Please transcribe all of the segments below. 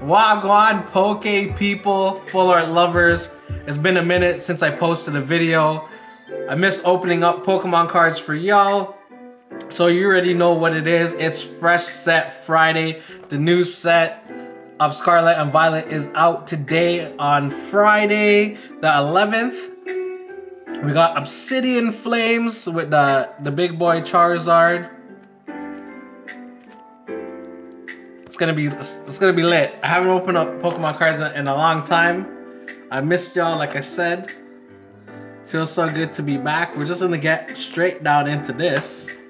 Wagwan Poke people, full art lovers. It's been a minute since I posted a video. I miss opening up Pokemon cards for y'all. So you already know what it is. It's Fresh Set Friday. The new set of Scarlet and Violet is out today on Friday the 11th. We got Obsidian Flames with the, the big boy Charizard. It's gonna be it's gonna be lit. I haven't opened up Pokemon cards in a long time. I missed y'all, like I said. Feels so good to be back. We're just gonna get straight down into this.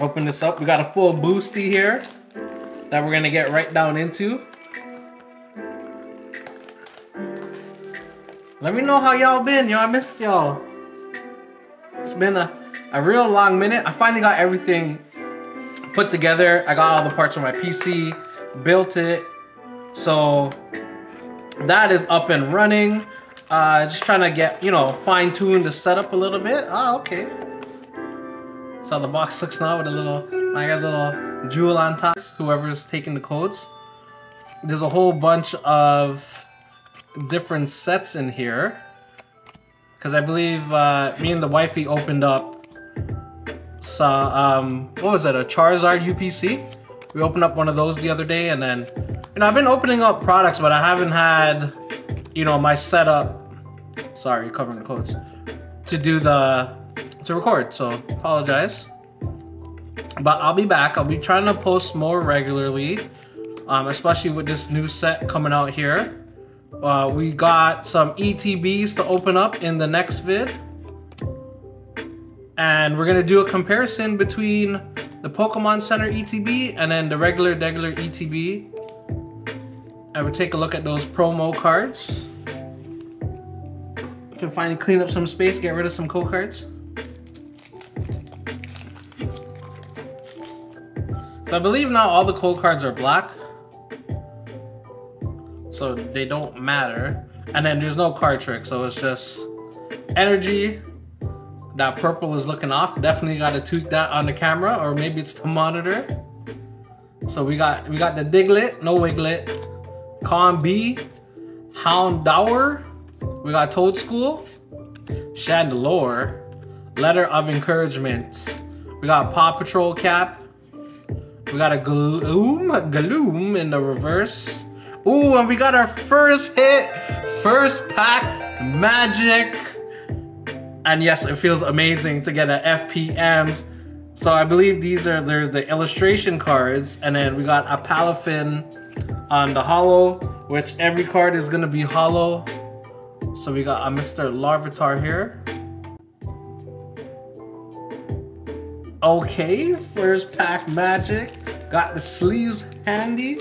Open this up. We got a full boosty here that we're gonna get right down into. Let me know how y'all been. Yo, I missed y'all. It's been a, a real long minute. I finally got everything put together. I got all the parts for my PC, built it. So that is up and running. Uh, just trying to get, you know, fine tune the setup a little bit. Oh, okay. So the box looks now with a little, I got a little jewel on top. Whoever's taking the codes. There's a whole bunch of different sets in here. Because I believe uh, me and the wifey opened up saw, um, what was it, a Charizard UPC? We opened up one of those the other day and then, you know, I've been opening up products, but I haven't had, you know, my setup, sorry, covering the codes, to do the, to record, so apologize. But I'll be back. I'll be trying to post more regularly, um, especially with this new set coming out here. Uh, we got some ETBs to open up in the next vid and we're gonna do a comparison between the Pokemon Center ETB and then the regular Degular ETB. I would take a look at those promo cards. You can finally clean up some space, get rid of some co cards. So I believe now all the code cards are black. So they don't matter. And then there's no card trick, so it's just energy, that purple is looking off. Definitely got to tweak that on the camera, or maybe it's the monitor. So we got we got the Diglett, no Wiglet, Combee, Houndour, we got Toedscool, Chandelure, Letter of Encouragement. We got Paw Patrol cap. We got a Gloom, Gloom in the reverse. Ooh, and we got our first hit, first pack, Magic and yes, it feels amazing to get a FPMs. So I believe these are there's the illustration cards, and then we got a Palafin on the hollow, which every card is gonna be hollow. So we got a Mr. Larvitar here. Okay, first pack magic. Got the sleeves handy.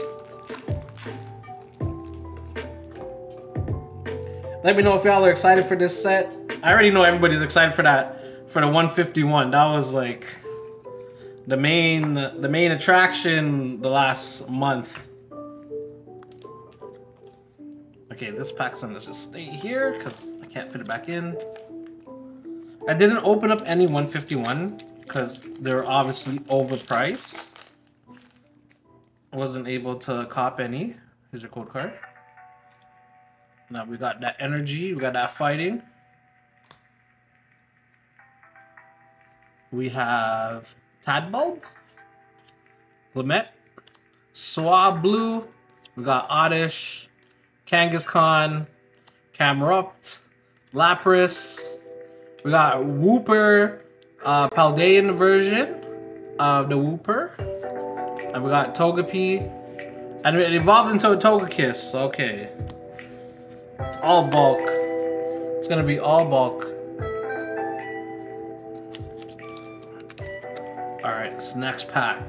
Let me know if y'all are excited for this set. I already know everybody's excited for that, for the 151. That was like the main, the main attraction the last month. Okay, this pack's gonna just stay here because I can't fit it back in. I didn't open up any 151 because they're obviously overpriced. Wasn't able to cop any. Here's your code card. Now we got that energy, we got that fighting. We have Tadbulb, Lamet, Swablu, we got Oddish, Kangaskhan, Camerupt, Lapras, we got Wooper, uh, Paldean version of the Wooper, and we got Togepi, and it evolved into a Togekiss, okay. It's all bulk. It's gonna be all bulk. Alright, this next pack.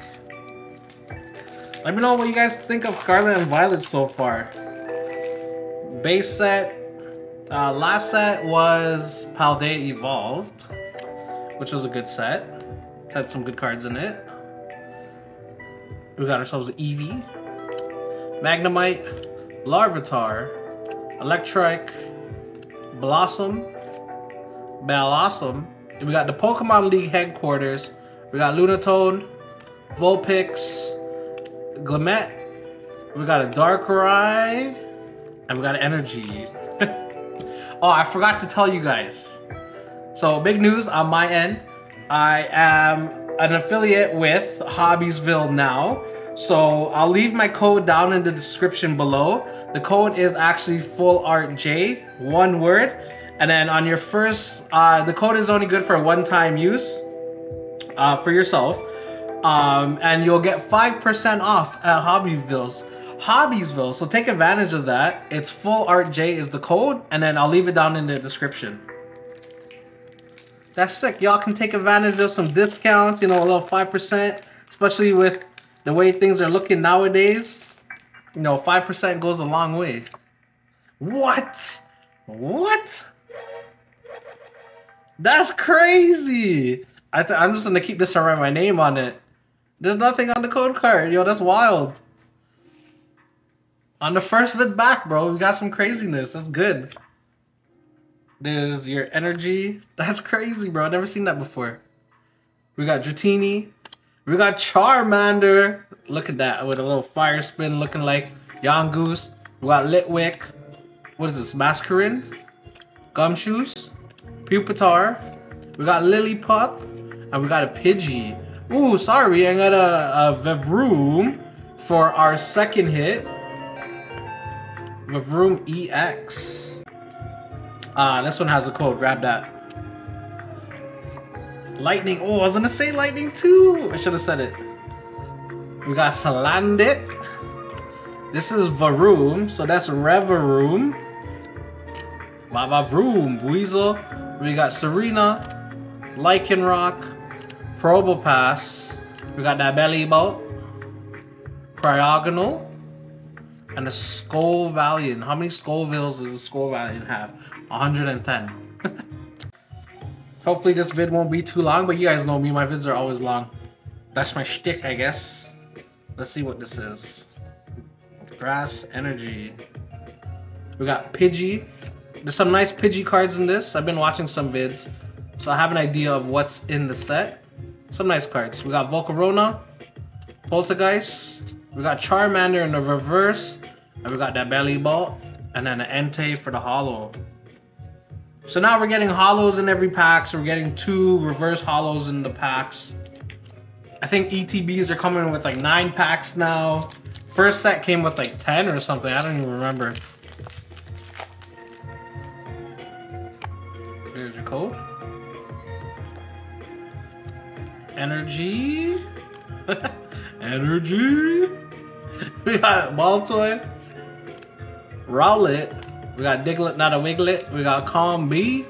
Let me know what you guys think of Scarlet and Violet so far. Base set, uh, last set was Paldea Evolved, which was a good set. Had some good cards in it. We got ourselves Eevee, Magnemite, Larvitar, Electrike, Blossom, Bellossom. We got the Pokemon League headquarters we got Lunatone, Vulpix, Glimmet, We got a Darkrai. And we got energy. oh, I forgot to tell you guys. So big news on my end. I am an affiliate with Hobbiesville now. So I'll leave my code down in the description below. The code is actually full art Jai, one word. And then on your first, uh, the code is only good for one-time use uh, for yourself. Um, and you'll get 5% off at Hobbiesville's. Hobbiesville, so take advantage of that. It's full art Jai is the code, and then I'll leave it down in the description. That's sick. Y'all can take advantage of some discounts, you know, a little 5%, especially with the way things are looking nowadays. You know, 5% goes a long way. What? What? That's crazy. I am just gonna keep this around my name on it. There's nothing on the code card. Yo, that's wild. On the first vid back, bro, we got some craziness. That's good. There's your energy. That's crazy, bro. Never seen that before. We got Dratini. We got Charmander. Look at that with a little fire spin looking like Yungoos. We got Litwick. What is this? Masquerain. Gumshoos. Pupitar. We got Lillipup. And we got a Pidgey. Ooh, sorry. I got a, a Vivroom for our second hit. Vivroom EX. Ah, uh, this one has a code. Grab that. Lightning. Oh, I was gonna say lightning too. I should have said it. We got Salandit. This is Varoom, so that's Revavroom. Vavavroom, Weasel. We got Serena, Lycanroc, Probopass. We got that Bellibolt, Cryogonal, and a Scovillain. How many Scovilles does a Scovillain have? 110. Hopefully this vid won't be too long, but you guys know me, my vids are always long. That's my shtick, I guess. Let's see what this is. Grass Energy. We got Pidgey. There's some nice Pidgey cards in this. I've been watching some vids, so I have an idea of what's in the set. Some nice cards. We got Volcarona, Poltergeist, we got Charmander in the reverse. And we got that Bellibolt, And then an Entei for the hollow. So now we're getting hollows in every pack. So we're getting two reverse hollows in the packs. I think ETBs are coming with like nine packs now. First set came with like 10 or something. I don't even remember. There's your code. Energy. Energy. we got Baltoy. Rowlet. We got Diglett, not a Wiglet. We got Combee.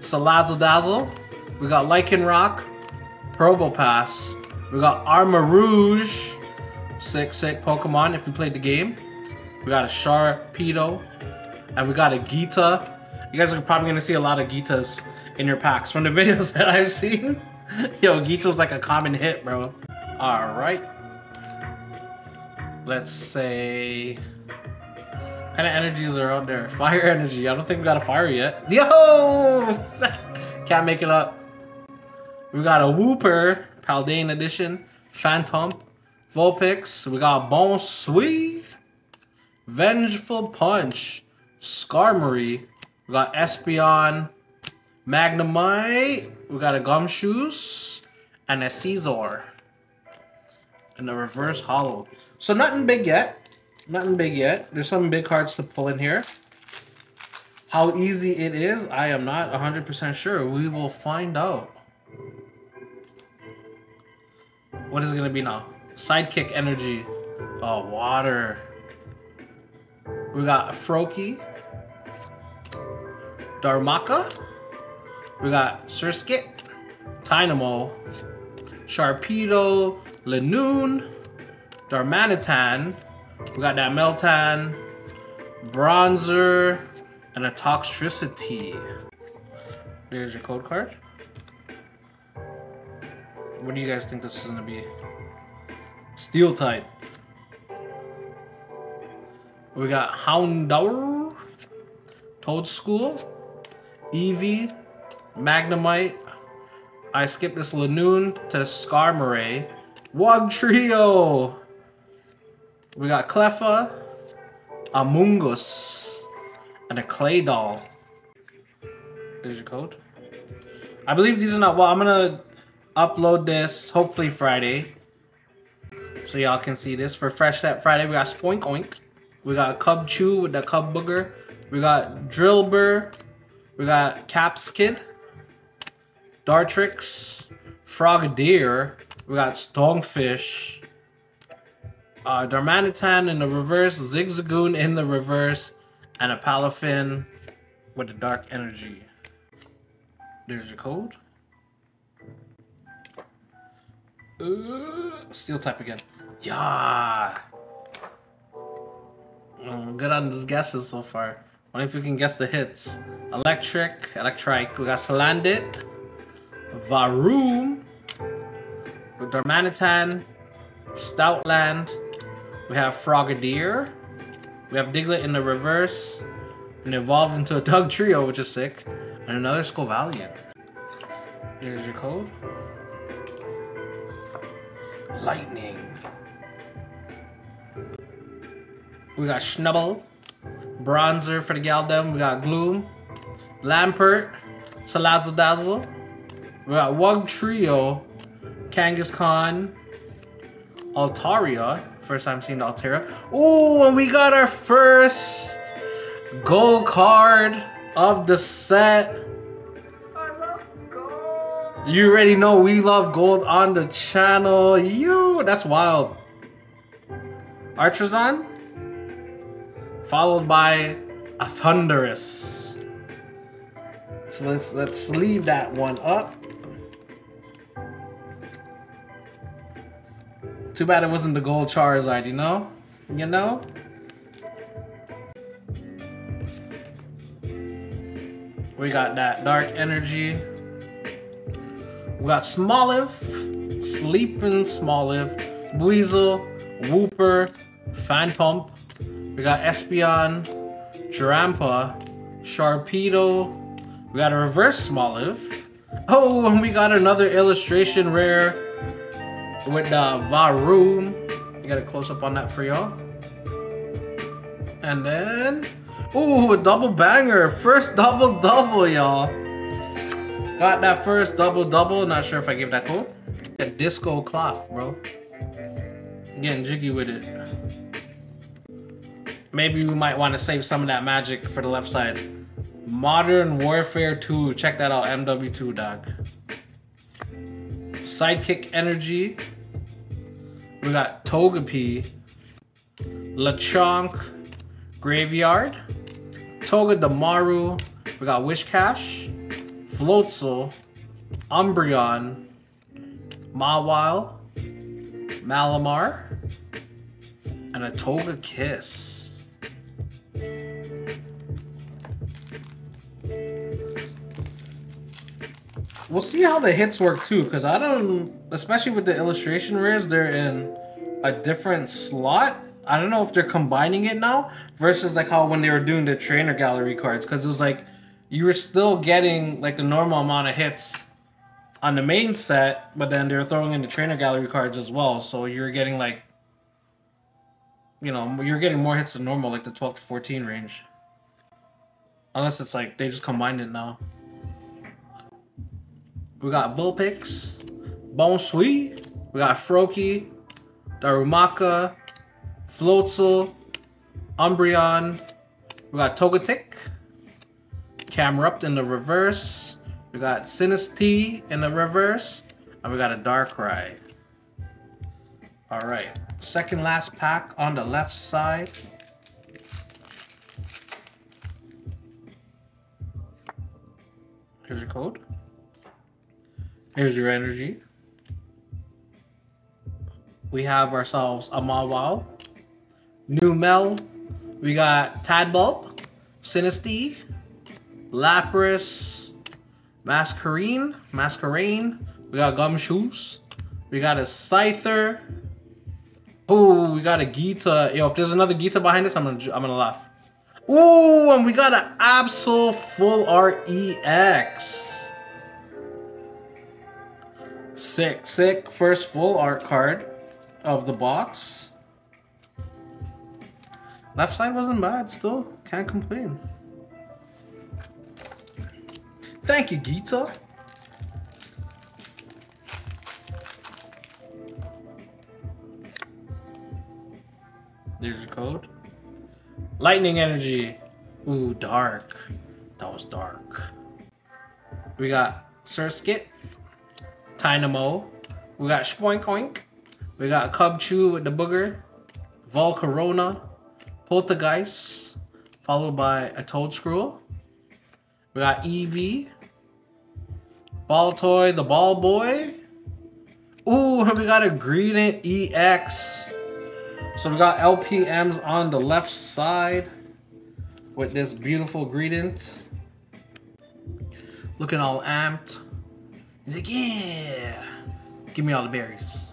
Salazzle Dazzle. We got Lycanroc. Probopass. We got Armarouge. Sick, sick Pokemon if you played the game. We got a Sharpedo. And we got a Geeta. You guys are probably going to see a lot of Geetas in your packs from the videos that I've seen. Yo, Geeta's like a common hit, bro. Alright let's say kind of energies are out there? Fire energy. I don't think we got a fire yet. Yo! Can't make it up. We got a Wooper, Paldean Edition, Phantom, Vulpix. We got Bon Bounsweet, Vengeful Punch, Skarmory. We got Espeon, Magnemite. We got a Gumshoos, and a Caesar. And a Reverse Hollow. So nothing big yet. Nothing big yet. There's some big cards to pull in here. How easy it is, I am not 100% sure. We will find out. What is it going to be now? Sidekick energy. Oh, water. We got Froakie. Darumaka. We got Surskit. Tynamo. Sharpedo. Lanoon. Darmanitan. We got that Meltan, Bronzor, and a Toxtricity. There's your code card. What do you guys think this is gonna be? Steel type. We got Houndour, Toedscool, Eevee, Magnemite. I skipped this Lanoon to Skarmory. Wugtrio! We got Cleffa, Amoonguss, and a Claydol. There's your code. I believe these are not, well, I'm gonna upload this hopefully Friday. So y'all can see this. For Fresh Set Friday, we got Spoink Oink. We got Cubchoo with the Cub Booger. We got Drillbur. We got Capsakid. Dartrix. Frogadier. We got Stonefish. Uh, Darmanitan in the reverse. Zigzagoon in the reverse. And a Palafin with the Dark Energy. There's your code. Uh, steel type again. Yeah. Mm, good on these guesses so far. Wonder if we can guess the hits. Electric, Electrike. We got Salandit, With Darmanitan, Stoutland. We have Frogadier. We have Diglett in the reverse and evolved into a Dugtrio, which is sick. And another Scovillain. Here's your code. Lightning. We got Schnubble. Bronzor for the Galdem. We got Gloom. Lampent. Salazzle Dazzle. We got Wugtrio. Kangaskhan. Altaria. First time seeing Altaria. Oh, and we got our first gold card of the set. I love gold. You already know we love gold on the channel. You, that's wild. Artazon, followed by a Thunderous. So let's let's leave that one up. Too bad it wasn't the gold Charizard, you know? You know? We got that dark energy. We got Smoliv, Sleeping Smoliv, Weasel, Wooper, Phantump. We got Espeon, Drampa, Sharpedo. We got a reverse Smoliv. Oh, and we got another illustration rare with the uh, Varoom. Got a close up on that for y'all. And then, ooh, a double banger. First double double, y'all. Got that first double double. Not sure if I give that cool. A disco cloth, bro. Getting jiggy with it. Maybe we might want to save some of that magic for the left side. Modern Warfare 2. Check that out, MW2, dog. Sidekick Energy. We got Togepi. Lechonk. Greavard. Togedemaru. We got Whiscash. Floatzel, Umbreon, Mawile, Malamar, and a Togekiss. We'll see how the hits work too, because I don't, especially with the illustration rares, they're in a different slot. I don't know if they're combining it now versus like how when they were doing the trainer gallery cards, because it was like you were still getting like the normal amount of hits on the main set, but then they're throwing in the trainer gallery cards as well. So you're getting like, you know, you're getting more hits than normal, like the 12 to 14 range. Unless it's like they just combined it now. We got Vulpix, Bounsweet, we got Froakie, Darumaka, Floatzel, Umbreon, we got Togetic, Camerupt in the reverse. We got Sinistea in the reverse. And we got a Darkrai. Alright. Second last pack on the left side. Here's your code. Here's your energy. We have ourselves a Mawile. Mel, We got Tadbulb. Sinistea. Lapras, Masquerain, Masquerain. We got Gumshoos. We got a Scyther. Oh, we got a Geeta. Yo, if there's another Geeta behind us, I'm gonna I'm gonna laugh. Oh, and we got an Absol Full Art EX. Sick, sick. First full art card of the box. Left side wasn't bad still. Can't complain. Thank you, Geeta. There's your code. Lightning energy. Ooh, dark. That was dark. We got Surskit, Dynamo. We got Spoink Oink. We got Cubchoo with the booger. Volcarona. Poltergeist. Followed by a Toedscruel. We got Eevee. Baltoy, the Ball Boy. Ooh, we got a Greedent EX. So we got LPMs on the left side with this beautiful Greedent. Looking all amped. He's like, yeah, give me all the berries.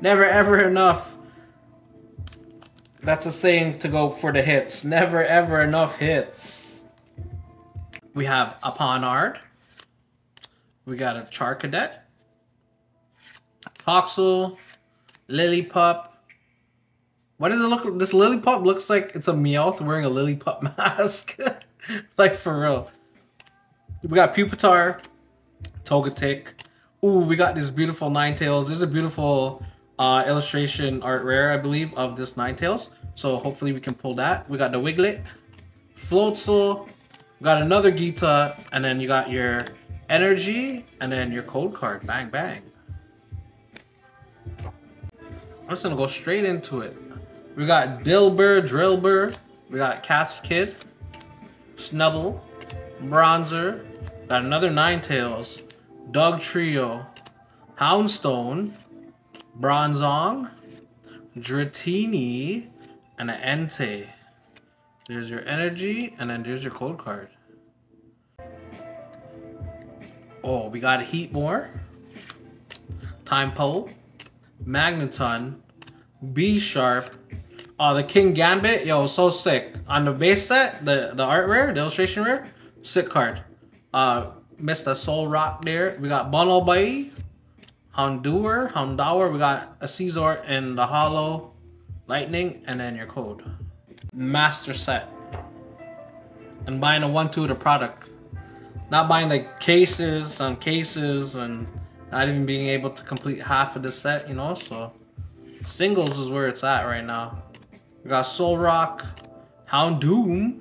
Never ever enough. That's a saying to go for the hits. Never ever enough hits. We have a Pawniard. We got a Charcadet. Toxel. Lillipup. Why does it look? This Lillipup looks like it's a Meowth wearing a Lillipup mask. like for real. We got Pupitar, Togetic. Ooh, we got this beautiful Ninetales. There's a beautiful uh, illustration art rare, I believe, of this Ninetales. So hopefully we can pull that. We got the Wiglet, Floatzel. Got another Geeta, and then you got your Energy, and then your code card. Bang, bang. I'm just gonna go straight into it. We got Dilbur, Drillbur. We got Cast Kid, Snubbull, Bronzor, Got another Ninetales, Dugtrio, Houndstone, Bronzong, Dratini, and an Entei. There's your energy, and then there's your code card. Oh, we got Heatmor, Time Tympole, Magneton, Bisharp. Oh, the Kingambit, yo, so sick. On the base set, the, the art rare, the illustration rare, sick card. Uh, missed a Solrock there. We got Bunnelby, Houndour, Houndour. We got a Caesar and the Hollow Lightning, and then your code. Master set. And buying a one-two of the product. Not buying like cases on cases and not even being able to complete half of the set, you know, so singles is where it's at right now. We got Solrock, Houndoom,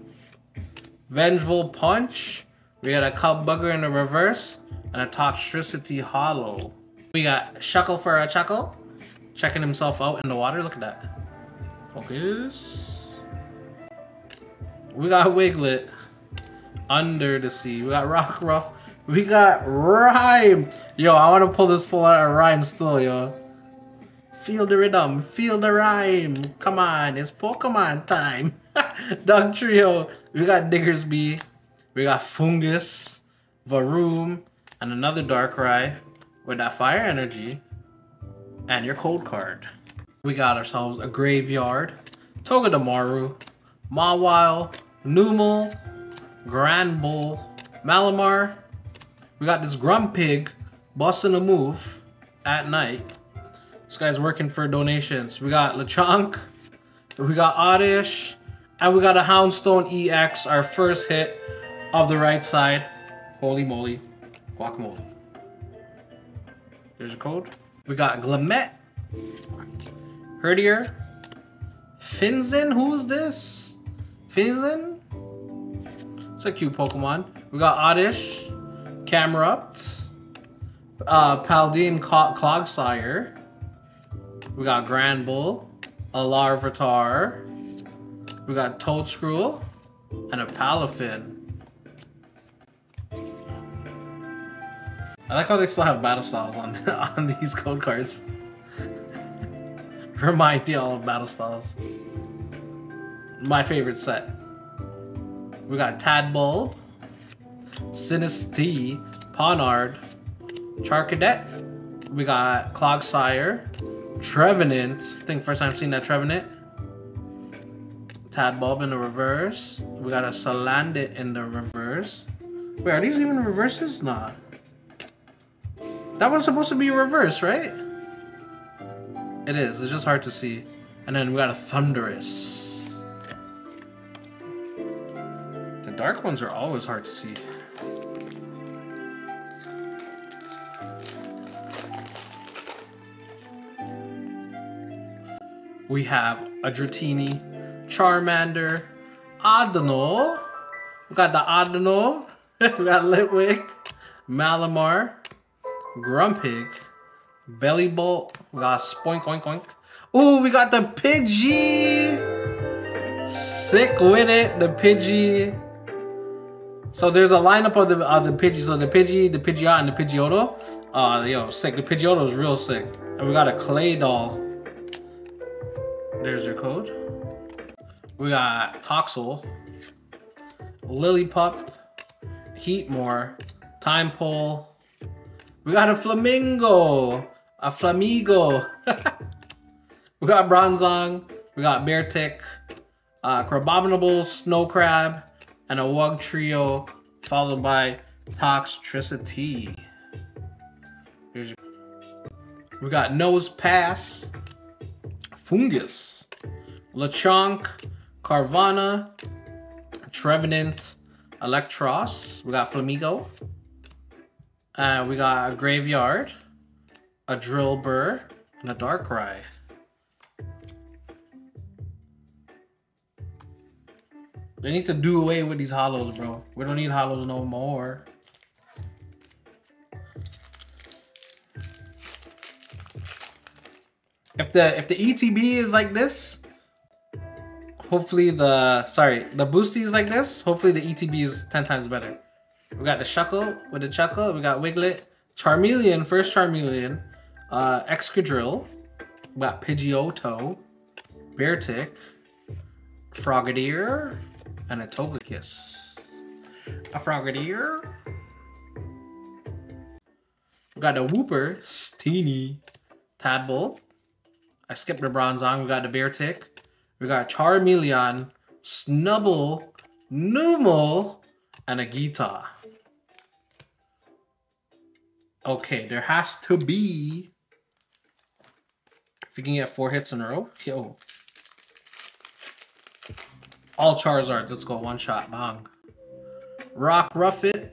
Vengeful Punch, we got a Cubugger in the reverse, and a Toxtricity Hollow. We got Shuckle for a Chuckle, checking himself out in the water, look at that. Focus. We got Wiglet, under the sea. We got rock Rockruff. We got Rhyme. Yo, I want to pull this full out of Rhyme still, yo. Feel the rhythm. Feel the rhyme. Come on, it's Pokemon time. Dugtrio. We got Diggersby. We got Fungus, Varoom, and another Darkrai with that fire energy. And your cold card. We got ourselves a Greavard, Togedemaru, Mawile, Numel, Granbull, Malamar. We got this Grumpig busting a move at night. This guy's working for donations. We got Lechonk, we got Oddish, and we got a Houndstone EX, our first hit of the right side. Holy moly. Guacamole. There's a code. We got Glimmet, Herdier, Finizen, who is this? Finizen? It's a cute Pokemon. We got Oddish, Camerupt, uh, Paldean Clodsire. We got Granbull, a Larvitar. We got Toedscruel, and a Palafin. I like how they still have battle styles on on these code cards. Remind me all of battle styles. My favorite set. We got Tadbulb, Sinistea, Ponard, Charcadet. We got Clodsire, Trevenant. I think first time seeing that Trevenant. Tadbulb in the reverse. We got a Salandit in the reverse. Wait, are these even reverses? Nah. That was supposed to be reverse, right? It is. It's just hard to see. And then we got a Thunderous. The dark ones are always hard to see. We have a Dratini, Charmander, Adonal. We got the Adonal. we got Litwick, Malamar, Grumpig, Bellibolt. We got Spoink Oink Oink. Ooh, we got the Pidgey. Sick with it, the Pidgey. So there's a lineup of the of the Pidgey. So the Pidgey, the Pidgeot, and the Pidgeotto. Uh, yo, sick. The Pidgeotto is real sick. And we got a Claydol. There's your code. We got Toxel, Lillipup, Heatmor, Time Pole. We got a Flamingo, a Flamigo. we got Bronzong, we got Beartic, uh, Crabominable, Snow Crab, and a Wugtrio, followed by Toxtricity. We got Nosepass, Fungus, Lechonk, Carvanha, Trevenant, Electros. We got Flamigo. Uh, we got a Greavard, a Drillbur, and a Darkrai. They need to do away with these hollows, bro. We don't need hollows no more. If the if the ETB is like this, hopefully the sorry the boosty is like this. Hopefully the ETB is ten times better. We got the Shuckle with the Chuckle. We got Wiglet, Charmeleon, first Charmeleon, uh, Excadrill. We got Pidgeotto, Beartic, Frogadier, and a Togekiss. A Frogadier. We got a Wooper, Steenee, Tadbole. I skipped the Bronzong. We got the Beartic. We got Charmeleon, Snubbull, Numel, and a Guitar. Okay, there has to be... If you can get four hits in a row, yo. All Charizards, let's go, one shot, bang. Rockruffit.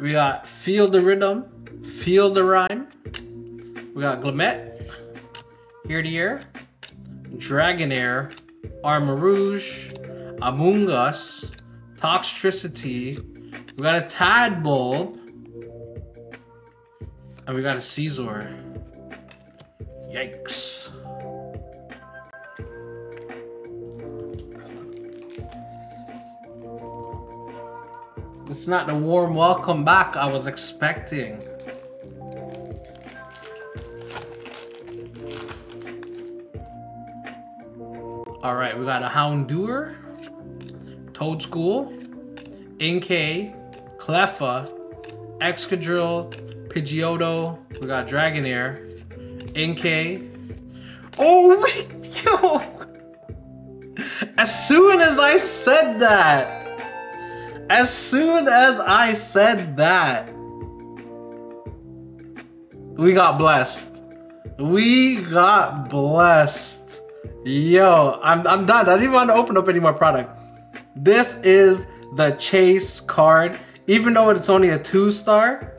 We got Feel the Rhythm, Feel the Rhyme. We got Glimmet, Here to Year, Dragonair, Armarouge, Among Us, Toxtricity. We got a Tadbulb. And we got a Caesar. Yikes. It's not the warm welcome back I was expecting. Alright, we got a Houndour, Toedscool, Inkay, Cleffa, Excadrill, Pidgeotto, we got Dragonair, Inkay. Oh, yo! As soon as I said that, as soon as I said that, we got blessed. We got blessed. Yo, I'm, I'm done. I don't even want to open up any more product. This is the Chase card. Even though it's only a two star,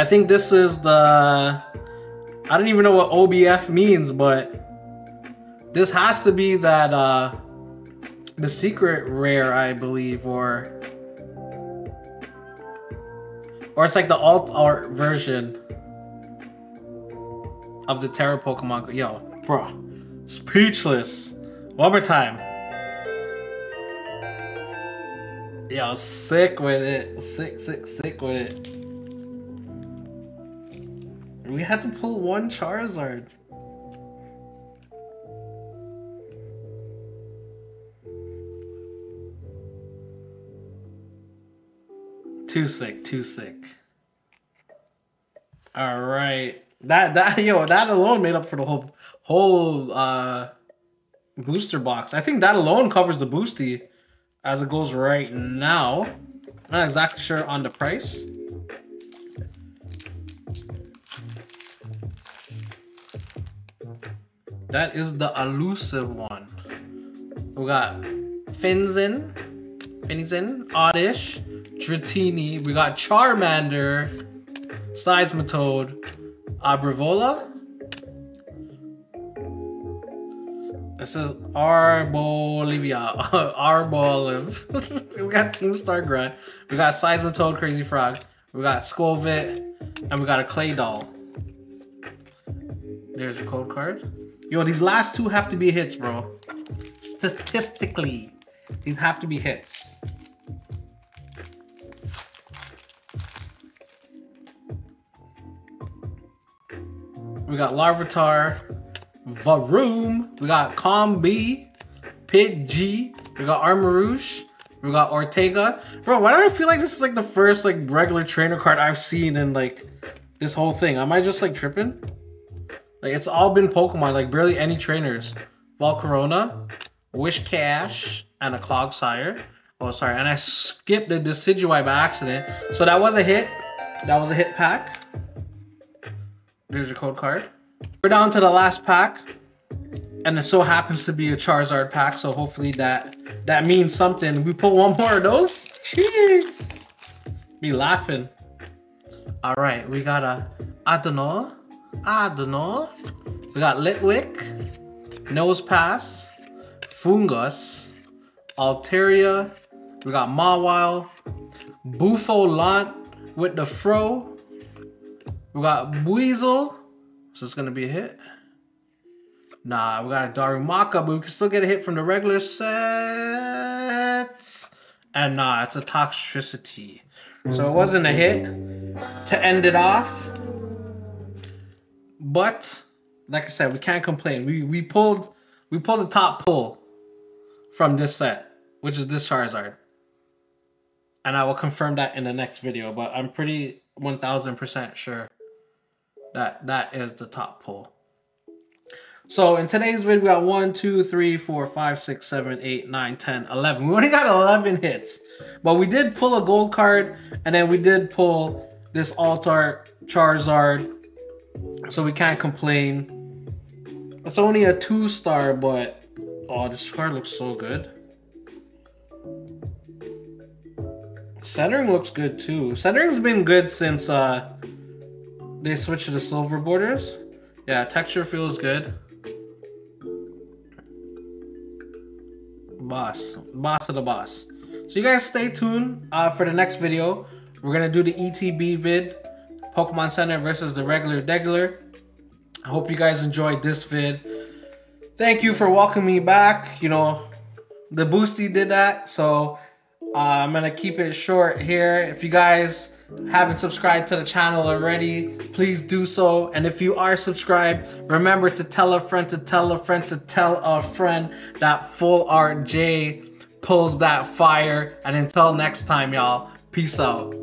I think this is the... I don't even know what OBF means, but this has to be that, uh, the secret rare, I believe, or... Or it's like the alt art version of the Tera Pokemon. Yo, bro. Speechless. One more time. Yo, sick with it. Sick, sick, sick with it. We had to pull one Charizard. Too sick, too sick. All right. That that yo, that alone made up for the whole whole uh booster box. I think that alone covers the boosty as it goes right now. I'm not exactly sure on the price. That is the elusive one. We got Finzin, Finizen, Oddish, Dratini. We got Charmander, Seismitoad, Abravola. This is Arbolivia. Arbolive. we got Team Star Grunt. We got Seismitoad, Crazy Frog. We got Skwovet. And we got a Claydol. There's a code card. Yo, these last two have to be hits, bro. Statistically, these have to be hits. We got Larvitar, Varoom. We got Combee, Pidgey. We got Armarouge. We got Ortega. Bro, why do I feel like this is like the first like regular trainer card I've seen in like this whole thing? Am I just like tripping? Like it's all been Pokemon, like barely any trainers. Volcarona, Whiscash, and a Clodsire. Oh, sorry, and I skipped the Decidueye by accident. So that was a hit. That was a hit pack. There's your code card. We're down to the last pack. And it so happens to be a Charizard pack, so hopefully that that means something. We pull one more of those. Cheers. Be laughing. All right, we got a Adenor. Adenor. We got Litwick. Nosepass. Fungus, Altaria. We got Mawile. Bouffalant with the Fro. We got Weasel. So it's gonna be a hit. Nah, we got a Darumaka, but we can still get a hit from the regular sets. And nah, it's a Toxtricity. So it wasn't a hit to end it off. But like I said, we can't complain. We we pulled we pulled the top pull from this set, which is this Charizard. And I will confirm that in the next video, but I'm pretty 1000% sure that that is the top pull. So in today's video, we got 1, 2, 3, 4, 5, 6, 7, 8, 9, 10, 11. We only got 11 hits. But we did pull a gold card, and then we did pull this Altar Charizard. So we can't complain. It's only a 2 star, but... Oh, this card looks so good. Centering looks good too. Centering's been good since uh, they switched to the silver borders. Yeah, texture feels good. boss boss of the boss so you guys stay tuned uh, for the next video we're gonna do the etb vid pokemon center versus the regular degular i hope you guys enjoyed this vid thank you for welcoming me back you know the boosty did that so uh, i'm gonna keep it short here if you guys haven't subscribed to the channel already, please do so. And if you are subscribed, remember to tell a friend to tell a friend to tell a friend that Full Art Jai pulls that fire. And until next time, y'all, peace out.